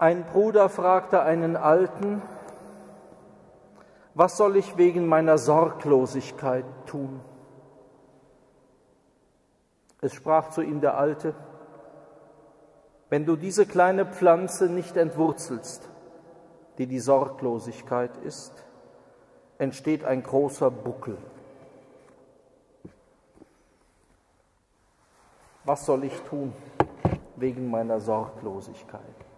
Ein Bruder fragte einen Alten, was soll ich wegen meiner Sorglosigkeit tun? Es sprach zu ihm der Alte, wenn du diese kleine Pflanze nicht entwurzelst, die die Sorglosigkeit ist, entsteht ein großer Buckel. Was soll ich tun wegen meiner Sorglosigkeit?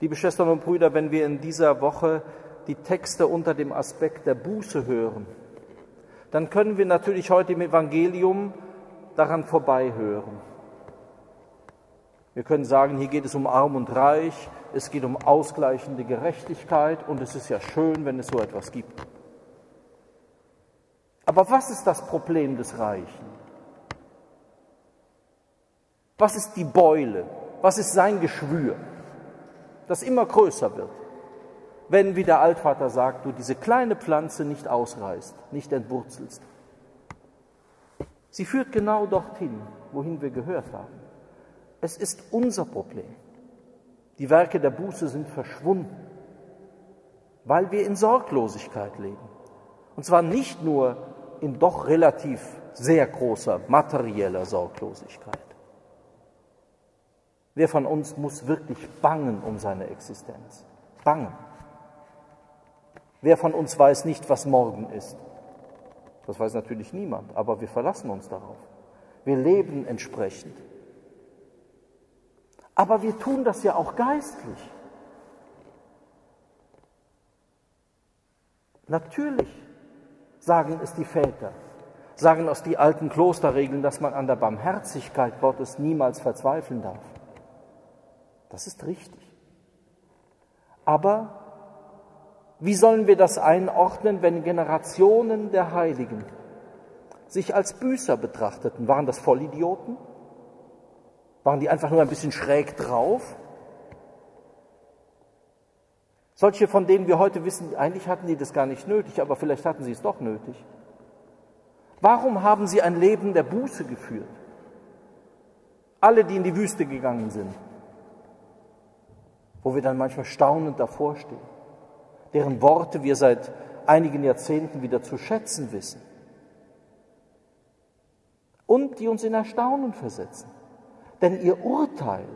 Liebe Schwestern und Brüder, wenn wir in dieser Woche die Texte unter dem Aspekt der Buße hören, dann können wir natürlich heute im Evangelium daran vorbeihören. Wir können sagen, hier geht es um Arm und Reich, es geht um ausgleichende Gerechtigkeit und es ist ja schön, wenn es so etwas gibt. Aber was ist das Problem des Reichen? Was ist die Beule? Was ist sein Geschwür, das immer größer wird? Wenn, wie der Altvater sagt, du diese kleine Pflanze nicht ausreißt, nicht entwurzelst. Sie führt genau dorthin, wohin wir gehört haben. Es ist unser Problem. Die Werke der Buße sind verschwunden, weil wir in Sorglosigkeit leben. Und zwar nicht nur in doch relativ sehr großer materieller Sorglosigkeit. Wer von uns muss wirklich bangen um seine Existenz? Bangen. Wer von uns weiß nicht, was morgen ist? Das weiß natürlich niemand, aber wir verlassen uns darauf. Wir leben entsprechend. Aber wir tun das ja auch geistlich. Natürlich sagen es die Väter, sagen aus die alten Klosterregeln, dass man an der Barmherzigkeit Gottes niemals verzweifeln darf. Das ist richtig. Aber wie sollen wir das einordnen, wenn Generationen der Heiligen sich als Büßer betrachteten? Waren das Vollidioten? Waren die einfach nur ein bisschen schräg drauf? Solche, von denen wir heute wissen, eigentlich hatten die das gar nicht nötig, aber vielleicht hatten sie es doch nötig. Warum haben sie ein Leben der Buße geführt? Alle, die in die Wüste gegangen sind, wo wir dann manchmal staunend davor stehen, deren Worte wir seit einigen Jahrzehnten wieder zu schätzen wissen und die uns in Erstaunen versetzen. Denn ihr Urteil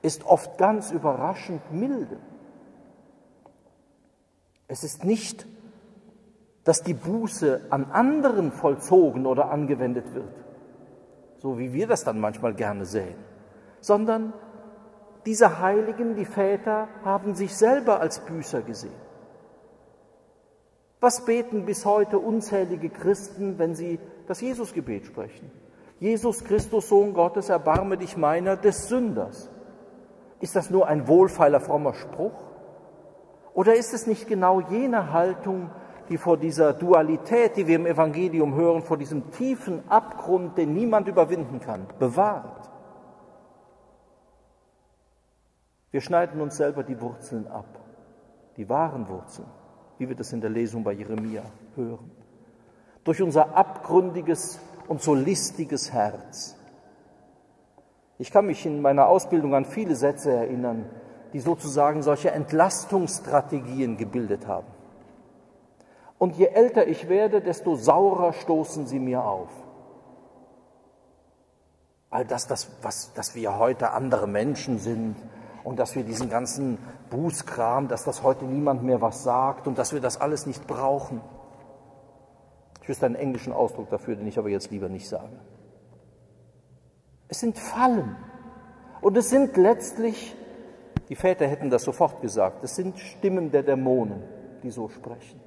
ist oft ganz überraschend milde. Es ist nicht, dass die Buße an anderen vollzogen oder angewendet wird, so wie wir das dann manchmal gerne sehen, sondern diese Heiligen, die Väter, haben sich selber als Büßer gesehen. Was beten bis heute unzählige Christen, wenn sie das Jesusgebet sprechen? Jesus Christus, Sohn Gottes, erbarme dich meiner des Sünders. Ist das nur ein wohlfeiler, frommer Spruch? Oder ist es nicht genau jene Haltung, die vor dieser Dualität, die wir im Evangelium hören, vor diesem tiefen Abgrund, den niemand überwinden kann, bewahrt? Wir schneiden uns selber die Wurzeln ab, die wahren Wurzeln, wie wir das in der Lesung bei Jeremia hören. Durch unser abgründiges und so listiges Herz. Ich kann mich in meiner Ausbildung an viele Sätze erinnern, die sozusagen solche Entlastungsstrategien gebildet haben. Und je älter ich werde, desto saurer stoßen sie mir auf. All das, das was, dass wir heute andere Menschen sind und dass wir diesen ganzen Bußkram, dass das heute niemand mehr was sagt und dass wir das alles nicht brauchen. Ich wüsste einen englischen Ausdruck dafür, den ich aber jetzt lieber nicht sage. Es sind Fallen. Und es sind letztlich, die Väter hätten das sofort gesagt, es sind Stimmen der Dämonen, die so sprechen.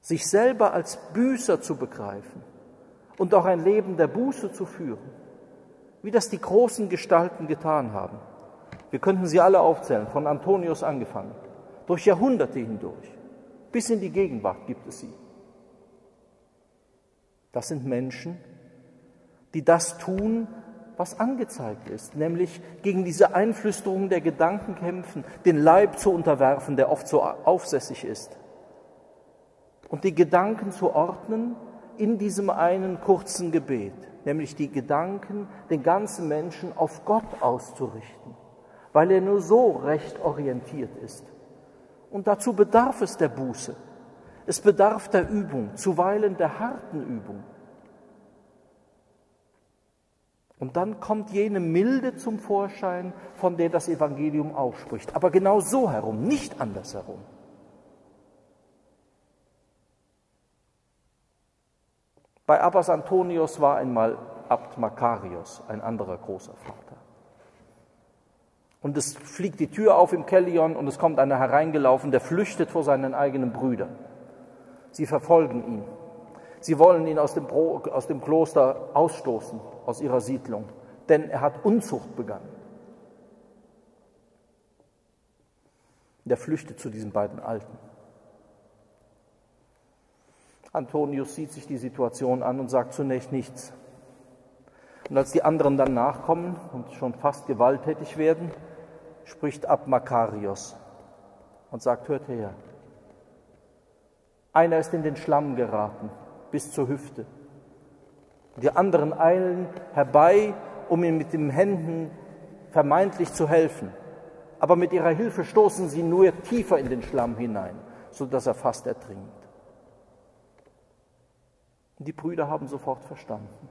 Sich selber als Büßer zu begreifen und auch ein Leben der Buße zu führen, wie das die großen Gestalten getan haben. Wir könnten sie alle aufzählen, von Antonius angefangen, durch Jahrhunderte hindurch. Bis in die Gegenwart gibt es sie. Das sind Menschen, die das tun, was angezeigt ist, nämlich gegen diese Einflüsterung der Gedanken kämpfen, den Leib zu unterwerfen, der oft so aufsässig ist, und die Gedanken zu ordnen in diesem einen kurzen Gebet, nämlich die Gedanken, den ganzen Menschen auf Gott auszurichten, weil er nur so recht orientiert ist. Und dazu bedarf es der Buße. Es bedarf der Übung, zuweilen der harten Übung. Und dann kommt jene Milde zum Vorschein, von der das Evangelium ausspricht. Aber genau so herum, nicht andersherum. Bei Abbas Antonius war einmal Abt Makarios, ein anderer großer Vater. Und es fliegt die Tür auf im Kellion und es kommt einer hereingelaufen, der flüchtet vor seinen eigenen Brüdern. Sie verfolgen ihn. Sie wollen ihn aus dem, aus dem Kloster ausstoßen, aus ihrer Siedlung, denn er hat Unzucht begangen. Der flüchtet zu diesen beiden Alten. Antonius sieht sich die Situation an und sagt zunächst nichts. Und als die anderen dann nachkommen und schon fast gewalttätig werden, spricht ab Makarios und sagt, hört her, einer ist in den Schlamm geraten bis zur Hüfte. Die anderen eilen herbei, um ihm mit den Händen vermeintlich zu helfen. Aber mit ihrer Hilfe stoßen sie nur tiefer in den Schlamm hinein, sodass er fast ertrinkt. Und die Brüder haben sofort verstanden.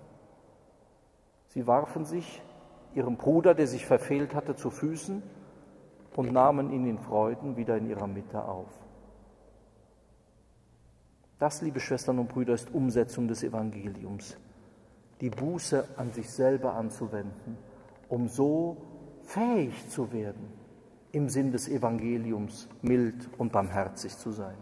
Sie warfen sich ihrem Bruder, der sich verfehlt hatte, zu Füßen und nahmen ihn in Freuden wieder in ihrer Mitte auf. Das, liebe Schwestern und Brüder, ist Umsetzung des Evangeliums. Die Buße an sich selber anzuwenden, um so fähig zu werden, im Sinn des Evangeliums mild und barmherzig zu sein.